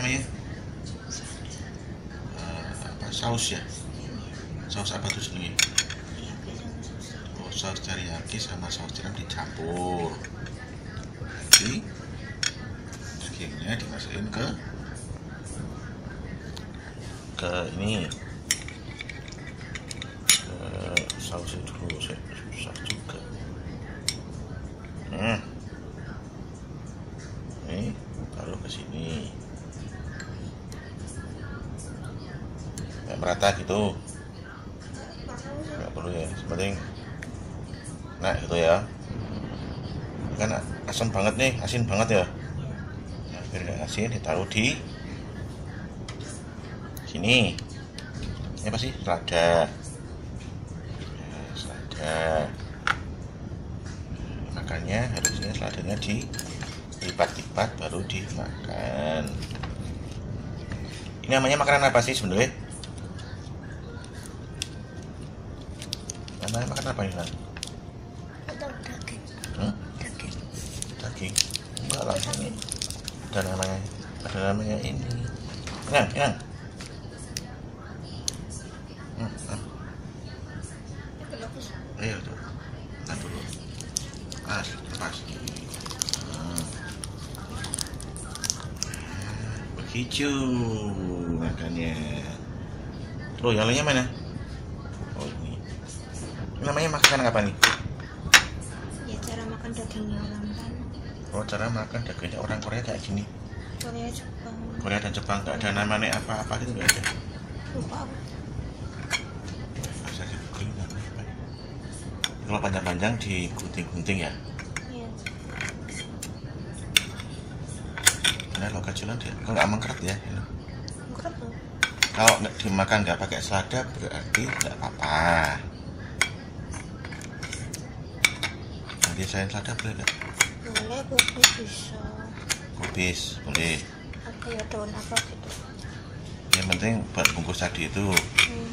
namanya? Eh, apa saus ya? Saus apa tuh sini? Oh, saus teriyaki sama saus tiram dicampur. Nanti dagingnya dimasukin ke ke ini ke sausnya dulu saya susah juga merata gitu. Nggak perlu ya sepenting nah gitu ya. Kan asam banget nih asin banget ya. Nah, biar nggak asin ditaruh di sini. Ini apa sih? Selada. Ya, selada. Makannya harusnya seladanya dilipat-lipat baru dimakan. Ini namanya makanan apa sih sebenarnya namanya makan apa ini daging Hmm? daging daging enggak lah ini ada namanya ada namanya ini inang inang hmm, hmm. Ayo tuh, dulu. Pas, lepas. Hmm. Begitu makannya. Loh, yang lainnya mana? Namanya makan apa nih? ya cara makan dagingnya orang kan Oh cara makan dagingnya orang Korea kayak gini. Korea Jepang Korea dan Jepang nggak ada namanya apa-apa gitu nggak ada. lupa Bisa googling namanya apa? Kalau panjang-panjang digunting-gunting ya. ya Karena kalau kecilan dia nggak mengkeret ya. tuh Kalau dimakan nggak pakai selada berarti nggak apa-apa. Saya selada boleh nggak? boleh aku bisa Kubis boleh. apa ya daun apa gitu Yang penting buat bungkus tadi itu. hmm.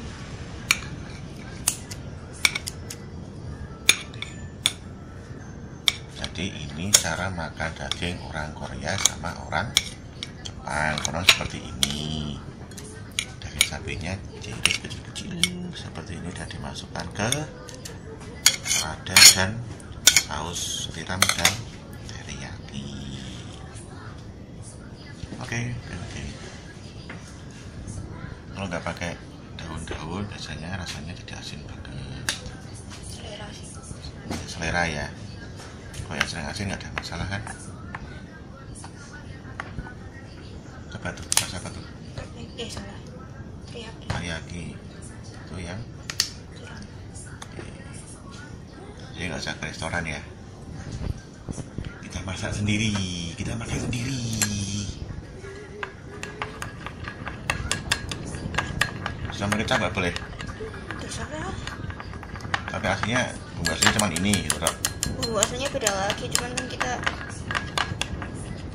Jadi ini cara makan daging orang Korea sama orang Jepang. Orang seperti ini. Daging sapinya diiris kecil-kecil seperti ini dan dimasukkan ke selada dan saus tiram dan teriyaki. Oke, oke. Kalau nggak pakai daun-daun, biasanya rasanya tidak asin banget. selera sih Selera ya. Kalau yang sering asin nggak ada masalah kan? Coba tuh, mas apa tuh? eh, eh salah teriyaki Teriyaki. Itu yang jadi nggak usah ke restoran ya. Kita masak sendiri, kita makan sendiri. Sama kecap nggak boleh. terserah Tapi aslinya bumbu aslinya cuma ini gitu loh. bumbu asalnya beda lagi cuman kan kita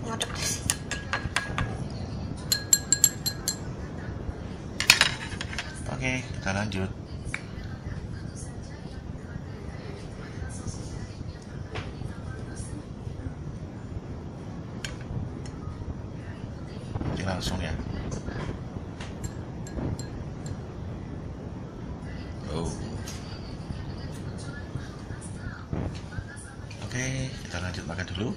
ngadaptasi Oke, kita lanjut. Langsung ya. Oh. Oke, kita lanjut makan dulu.